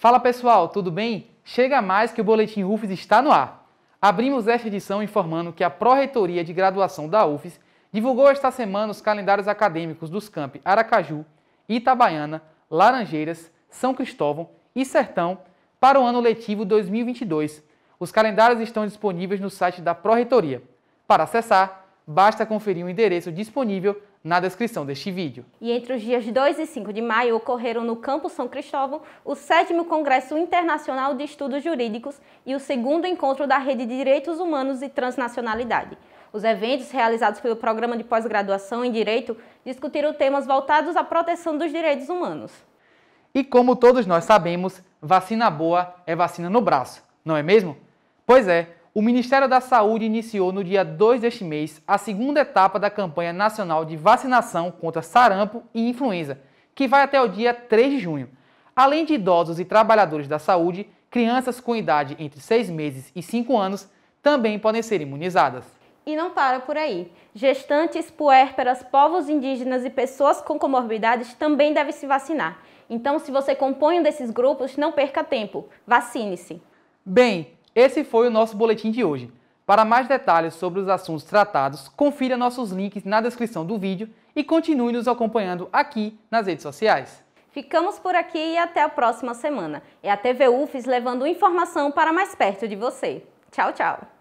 Fala pessoal, tudo bem? Chega mais que o Boletim UFES está no ar. Abrimos esta edição informando que a Pró-Reitoria de Graduação da UFES divulgou esta semana os calendários acadêmicos dos campi Aracaju, Itabaiana, Laranjeiras, São Cristóvão e Sertão para o ano letivo 2022. Os calendários estão disponíveis no site da Pró-Reitoria. Para acessar, basta conferir o endereço disponível na descrição deste vídeo. E entre os dias 2 e 5 de maio ocorreram no Campo São Cristóvão o 7 Congresso Internacional de Estudos Jurídicos e o segundo encontro da Rede de Direitos Humanos e Transnacionalidade. Os eventos realizados pelo Programa de Pós-Graduação em Direito discutiram temas voltados à proteção dos direitos humanos. E como todos nós sabemos, vacina boa é vacina no braço, não é mesmo? Pois é, o Ministério da Saúde iniciou no dia 2 deste mês a segunda etapa da campanha nacional de vacinação contra sarampo e influenza, que vai até o dia 3 de junho. Além de idosos e trabalhadores da saúde, crianças com idade entre 6 meses e 5 anos também podem ser imunizadas. E não para por aí. Gestantes, puérperas, povos indígenas e pessoas com comorbidades também devem se vacinar. Então, se você compõe um desses grupos, não perca tempo. Vacine-se. Bem, esse foi o nosso boletim de hoje. Para mais detalhes sobre os assuntos tratados, confira nossos links na descrição do vídeo e continue nos acompanhando aqui nas redes sociais. Ficamos por aqui e até a próxima semana. É a TV UFES levando informação para mais perto de você. Tchau, tchau!